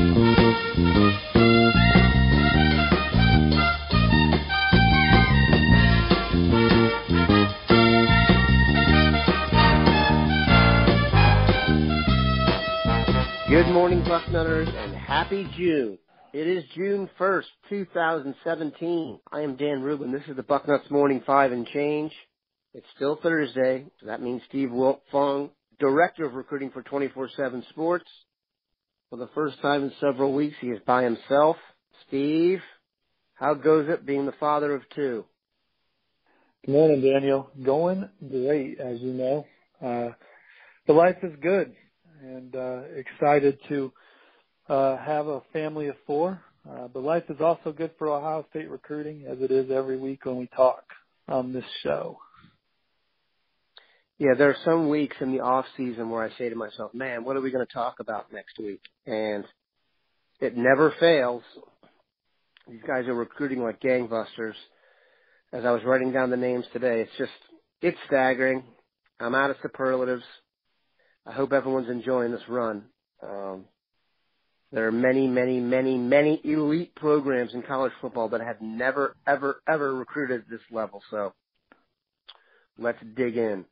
Good morning, Bucknutters, and happy June. It is June 1st, 2017. I am Dan Rubin. This is the Bucknuts Morning Five and Change. It's still Thursday, so that means Steve Wiltfong, Director of Recruiting for 24-7 Sports. For the first time in several weeks, he is by himself. Steve, how goes it being the father of two? Good morning, Daniel. Going great, as you know. Uh, the life is good and uh, excited to uh, have a family of four. Uh, but life is also good for Ohio State recruiting, as it is every week when we talk on this show. Yeah, there are some weeks in the off season where I say to myself, "Man, what are we going to talk about next week?" And it never fails. These guys are recruiting like gangbusters. As I was writing down the names today, it's just it's staggering. I'm out of superlatives. I hope everyone's enjoying this run. Um, there are many, many, many, many elite programs in college football that have never, ever, ever recruited this level. So let's dig in.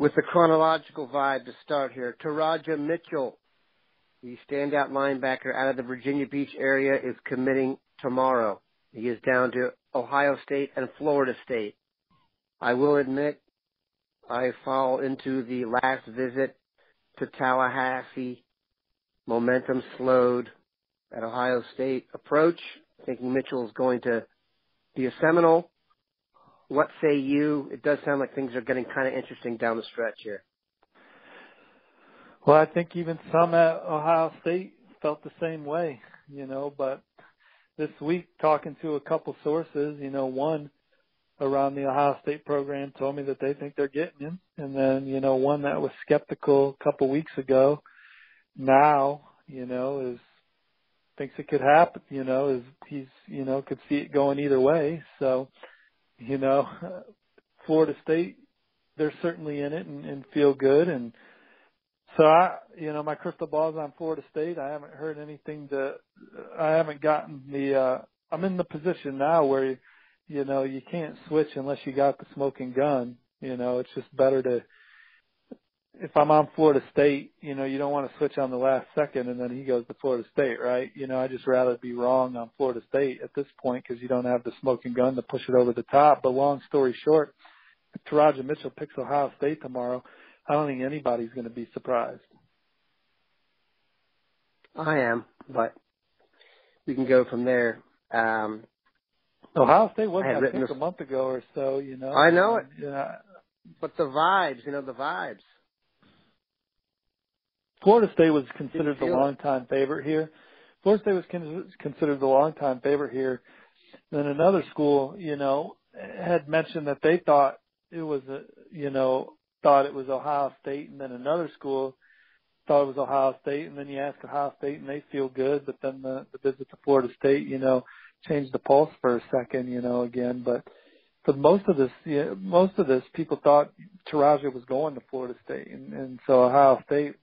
With the chronological vibe to start here, Teradja Mitchell, the standout linebacker out of the Virginia Beach area, is committing tomorrow. He is down to Ohio State and Florida State. I will admit I fall into the last visit to Tallahassee. Momentum slowed at Ohio State approach, thinking Mitchell is going to be a Seminole. What say you? It does sound like things are getting kind of interesting down the stretch here. Well, I think even some at Ohio State felt the same way, you know, but this week talking to a couple sources, you know, one around the Ohio State program told me that they think they're getting him. And then, you know, one that was skeptical a couple weeks ago now, you know, is thinks it could happen, you know, is he's, you know, could see it going either way. So, you know, Florida State, they're certainly in it and, and feel good. And so I, you know, my crystal ball's on Florida State. I haven't heard anything to, I haven't gotten the, uh, I'm in the position now where, you know, you can't switch unless you got the smoking gun. You know, it's just better to, if I'm on Florida State, you know, you don't want to switch on the last second and then he goes to Florida State, right? You know, I just rather be wrong on Florida State at this point because you don't have the smoking gun to push it over the top. But long story short, if Teradja Mitchell picks Ohio State tomorrow, I don't think anybody's going to be surprised. I am, but we can go from there. Um, Ohio State wasn't I, think this... a month ago or so, you know. I know it. Yeah. But the vibes, you know, the vibes. Florida State was considered the longtime favorite here. Florida State was con- considered the longtime favorite here. Then another school, you know, had mentioned that they thought it was a, you know, thought it was Ohio State, and then another school thought it was Ohio State, and then you ask Ohio State, and they feel good, but then the, the visit to Florida State, you know, changed the pulse for a second, you know, again. But for most of this, yeah, most of this, people thought Teradja was going to Florida State, and, and so Ohio State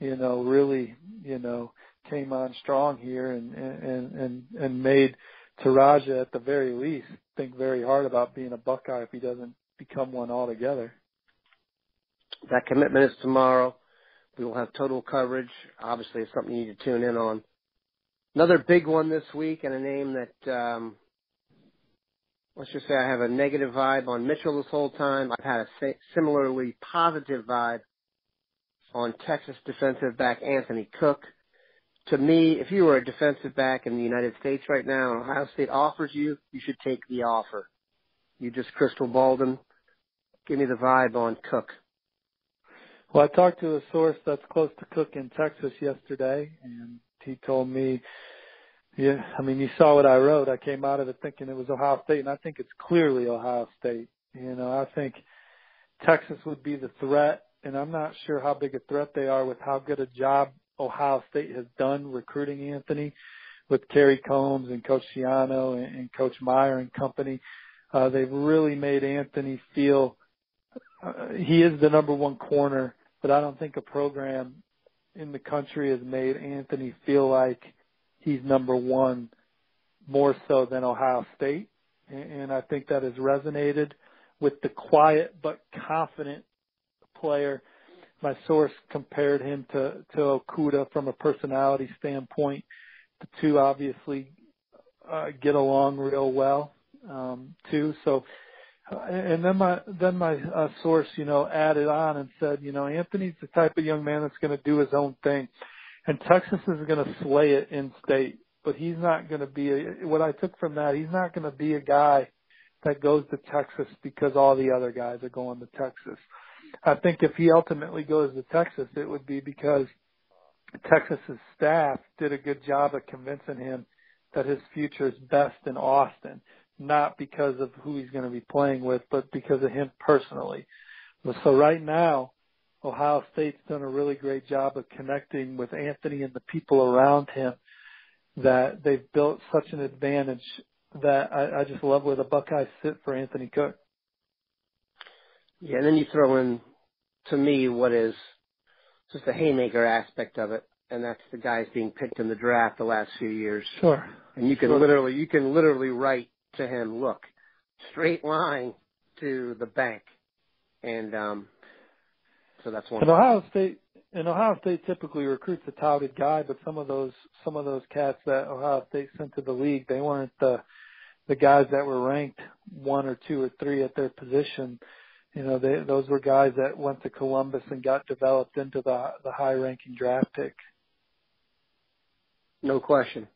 you know, really, you know, came on strong here and and and and made Teradja at the very least think very hard about being a Buckeye if he doesn't become one altogether. That commitment is tomorrow. We will have total coverage. Obviously, it's something you need to tune in on. Another big one this week, and a name that um, let's just say I have a negative vibe on Mitchell this whole time. I've had a similarly positive vibe on Texas defensive back Anthony Cook. To me, if you were a defensive back in the United States right now and Ohio State offers you, you should take the offer. You just crystal balled him. Give me the vibe on Cook. Well, I talked to a source that's close to Cook in Texas yesterday, and he told me, yeah, I mean, you saw what I wrote. I came out of it thinking it was Ohio State, and I think it's clearly Ohio State. You know, I think Texas would be the threat and I'm not sure how big a threat they are with how good a job Ohio State has done recruiting Anthony with Kerry Coombs and Coach Schiano and, and Coach Meyer and company. Uh, they've really made Anthony feel uh, he is the number one corner, but I don't think a program in the country has made Anthony feel like he's number one more so than Ohio State. And I think that has resonated with the quiet but confident player. My source compared him to, to Okudah from a personality standpoint. The two obviously uh, get along real well um, too. So, and then my then my uh, source, you know, added on and said, you know, Anthony's the type of young man that's going to do his own thing, and Texas is going to slay it in state. But he's not going to be a, what I took from that. He's not going to be a guy that goes to Texas because all the other guys are going to Texas. I think if he ultimately goes to Texas, it would be because Texas's staff did a good job of convincing him that his future is best in Austin, not because of who he's going to be playing with, but because of him personally. So right now, Ohio State's done a really great job of connecting with Anthony and the people around him that they've built such an advantage that I, I just love where the Buckeyes sit for Anthony Cook. Yeah, and then you throw in, to me, what is just the haymaker aspect of it and that's the guys being picked in the draft the last few years. Sure. And you can sure. literally you can literally write to him, look, straight line to the bank. And um so that's one. And Ohio State and Ohio State typically recruits a touted guy, but some of those some of those cats that Ohio State sent to the league, they weren't the the guys that were ranked one or two or three at their position you know, they, those were guys that went to Columbus and got developed into the the high ranking draft pick. No question.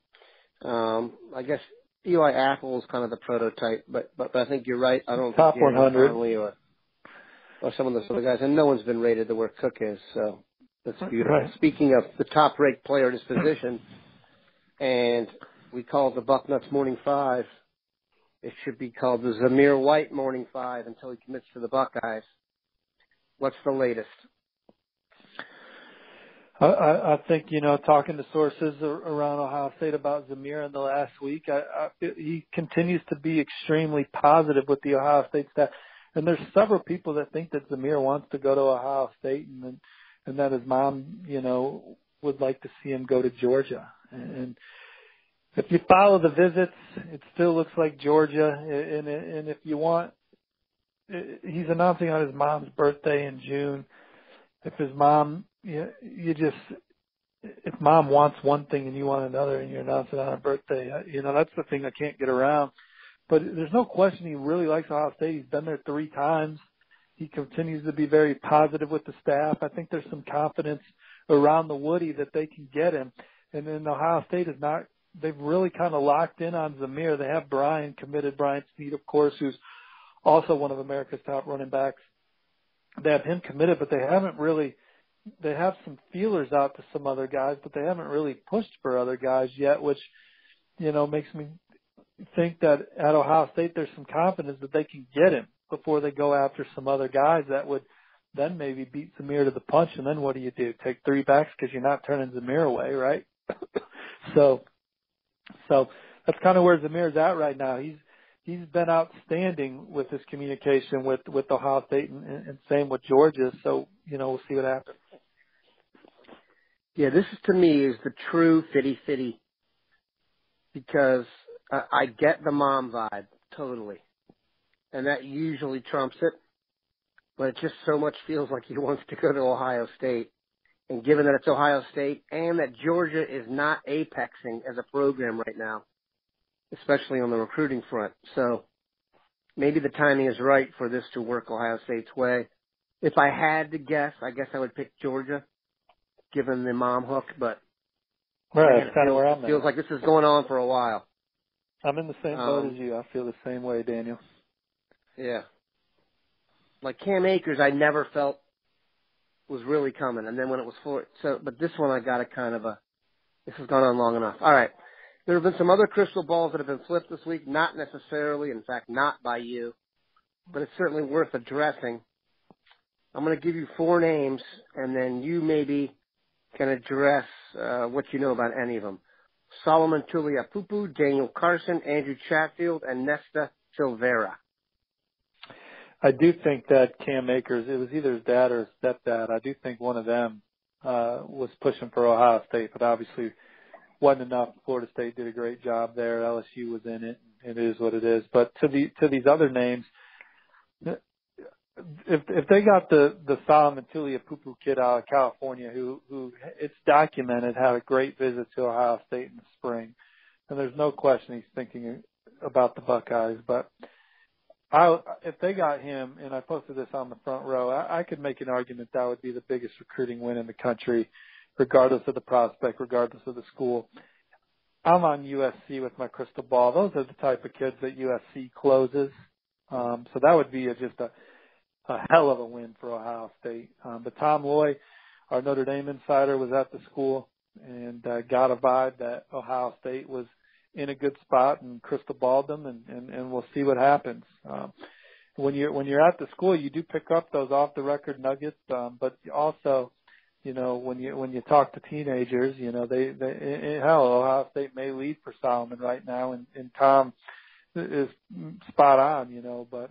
Um, I guess Eli Apple is kind of the prototype, but but, but I think you're right. I don't top think 100 or or some of those other guys, and no one's been rated the where Cook is. So that's beautiful. Right. Speaking of the top ranked player at his position, and we call it the Bucknuts Morning Five. It should be called the Zamir White Morning Five until he commits to the Buckeyes. What's the latest? I, I think you know, talking to sources around Ohio State about Zamir in the last week, I, I, he continues to be extremely positive with the Ohio State staff. And there's several people that think that Zamir wants to go to Ohio State, and and that his mom, you know, would like to see him go to Georgia. And if you follow the visits, it still looks like Georgia. And and if you want, he's announcing on his mom's birthday in June. If his mom you you just if mom wants one thing and you want another and you're announcing on her birthday, uh, you know that's the thing I can't get around. But there's no question he really likes Ohio State. He's been there three times. He continues to be very positive with the staff. I think there's some confidence around the Woody that they can get him. And then Ohio State is not. They've really kind of locked in on Zamir. They have Brian committed, Brian Snead, of course, who's also one of America's top running backs. They have him committed, but they haven't really they have some feelers out to some other guys, but they haven't really pushed for other guys yet, which you know makes me think that at Ohio State there's some confidence that they can get him before they go after some other guys that would then maybe beat Zamir to the punch. And then what do you do? Take three backs because you're not turning Zamir away, right? so, so that's kind of where Zamir's at right now. He's he's been outstanding with his communication with with Ohio State and, and same with Georgia. So you know we'll see what happens. Yeah, this is to me is the true fitty fitty because I, I get the mom vibe totally, and that usually trumps it. But it just so much feels like he wants to go to Ohio State, and given that it's Ohio State and that Georgia is not apexing as a program right now, especially on the recruiting front, so maybe the timing is right for this to work Ohio State's way. If I had to guess, I guess I would pick Georgia given the mom hook, but right, that's kind of where I'm feels at. like this is going on for a while. I'm in the same boat um, as you. I feel the same way, Daniel. Yeah. Like Cam Akers, I never felt was really coming, and then when it was for so, but this one I got a kind of a. This has gone on long enough. All right. There have been some other crystal balls that have been flipped this week, not necessarily, in fact, not by you, but it's certainly worth addressing. I'm going to give you four names, and then you maybe can address uh, what you know about any of them. Solomon Tuliaupupu, Daniel Carson, Andrew Chatfield, and Nesta Silvera. I do think that Cam Akers, it was either his dad or his stepdad. I do think one of them uh, was pushing for Ohio State, but obviously wasn't enough. Florida State did a great job there. LSU was in it. It is what it is. But to the to these other names, if if they got the the Solomon Tuliaupupu kid out of California, who who it's documented had a great visit to Ohio State in the spring, and there's no question he's thinking about the Buckeyes. But I if they got him, and I posted this on the front row, I, I could make an argument that would be the biggest recruiting win in the country, regardless of the prospect, regardless of the school. I'm on USC with my crystal ball. Those are the type of kids that USC closes. Um, so that would be a, just a a hell of a win for Ohio State. Um, but Tom Loy, our Notre Dame insider, was at the school and uh, got a vibe that Ohio State was in a good spot and crystal balled them, and, and, and we'll see what happens. Um, when you're when you're at the school, you do pick up those off the record nuggets, um, but also, you know, when you when you talk to teenagers, you know, they they hell Ohio State may lead for Solomon right now, and, and Tom is spot on, you know, but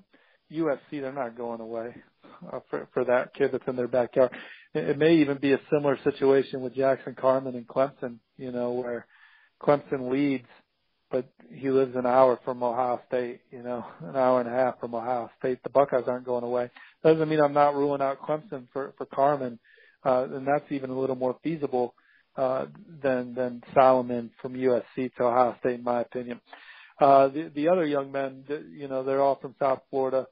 USC, they're not going away uh, for for that kid that's in their backyard. It, it may even be a similar situation with Jackson Carman and Clemson, you know, where Clemson leads, but he lives an hour from Ohio State, you know, an hour and a half from Ohio State. The Buckeyes aren't going away. Doesn't mean I'm not ruling out Clemson for for Carman, uh, and that's even a little more feasible uh, than than Solomon from USC to Ohio State, in my opinion. Uh, the the other young men, you know, they're all from South Florida.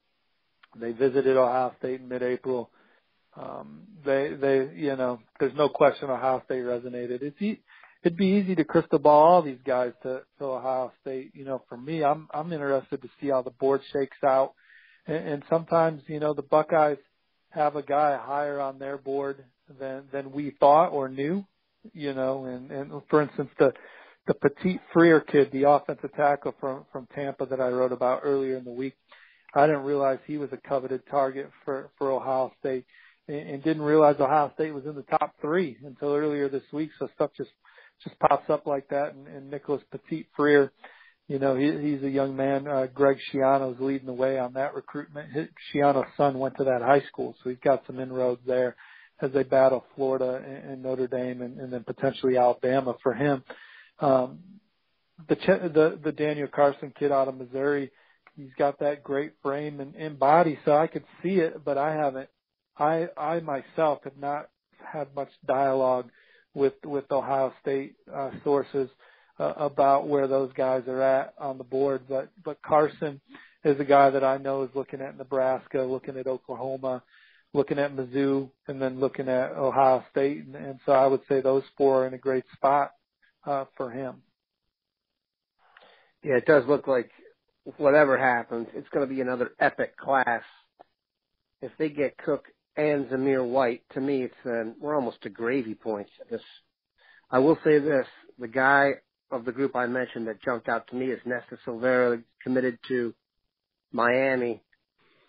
They visited Ohio State in mid-April. Um, they, they, you know, there's no question Ohio State resonated. It's e- it'd be easy to crystal ball all these guys to, to Ohio State. You know, for me, I'm I'm interested to see how the board shakes out. And, and sometimes, you know, the Buckeyes have a guy higher on their board than than we thought or knew. You know, and and for instance, the the Petit Frere kid, the offensive tackle from from Tampa that I wrote about earlier in the week. I didn't realize he was a coveted target for for Ohio State, and, and didn't realize Ohio State was in the top three until earlier this week. So stuff just just pops up like that. And, and Nicholas Petit Frere, you know, he, he's a young man. Uh, Greg Schiano's leading the way on that recruitment. His, Schiano's son went to that high school, so he's got some inroads there as they battle Florida and, and Notre Dame, and, and then potentially Alabama for him. Um, the the the Daniel Carson kid out of Missouri he's got that great frame and, and body, so I could see it, but I haven't. I I myself have not had much dialogue with with Ohio State uh, sources uh, about where those guys are at on the board, but but Carson is a guy that I know is looking at Nebraska, looking at Oklahoma, looking at Mizzou, and then looking at Ohio State, and, and so I would say those four are in a great spot uh, for him. Yeah, it does look like whatever happens, it's going to be another epic class. If they get Cook and Zamir White, to me, it's then we're almost to gravy points. This, I will say this: the guy of the group I mentioned that jumped out to me is Nesta Silvera, committed to Miami.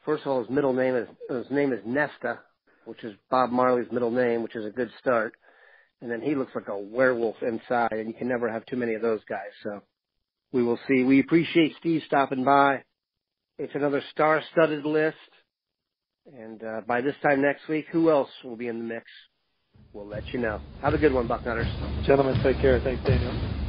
First of all, his middle name is his name is Nesta, which is Bob Marley's middle name, which is a good start. And then he looks like a werewolf inside, and you can never have too many of those guys. So we will see. We appreciate Steve stopping by. It's another star-studded list. And uh, by this time next week, who else will be in the mix? We'll let you know. Have a good one, Bucknutters. Gentlemen, take care. Thanks, Daniel.